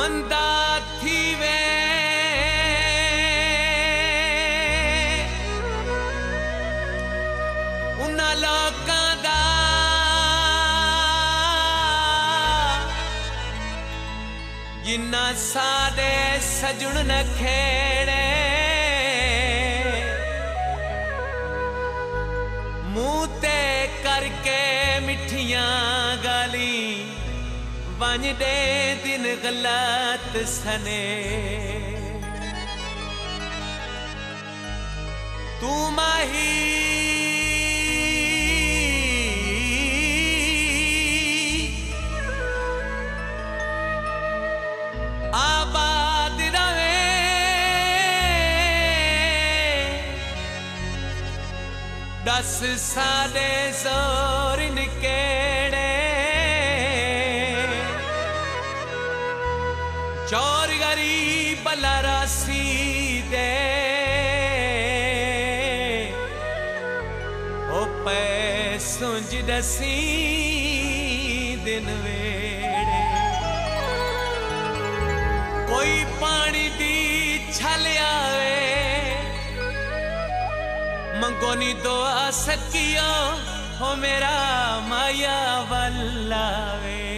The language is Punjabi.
ਮੰਦਾ ਥੀਵੇ। ਉਹਨਾਂ ਲੋਕਾਂ ਦਾ ਜਿੰਨਾ ਸਾਦੇ ਸਜਣ ਨ ਖੇੜੇ। ਮੂੰਹ ਤੇ ਕਰਕੇ ਮਿੱਠੀਆਂ ਗਾਲੀ ਵੰਜਦੇ ਦਿਨ ਗਲਤ ਸਨੇ। ਤੂੰ ਮਾਹੀ। ਆਬਾਦ ਰਵੇ। ਦਸ ਸਾਡੇ ਜ਼ੋਰ ਚੋਰ ਗਰੀਬ ਲਰਾਸੀ ਦੇ। ਉਹ ਪੈ ਸੁੰਝ ਦਸੀ ਦਿਨ ਵੇੜੇ। ਕੋਈ ਪਾਣੀ ਦੀ ਛਲ ਮੰਗੋ ਨੀ ਦੁਆ ਸਕੀਓ ਹੋ ਮੇਰਾ ਮਾਇਆ ਵੱਲਾਵੇ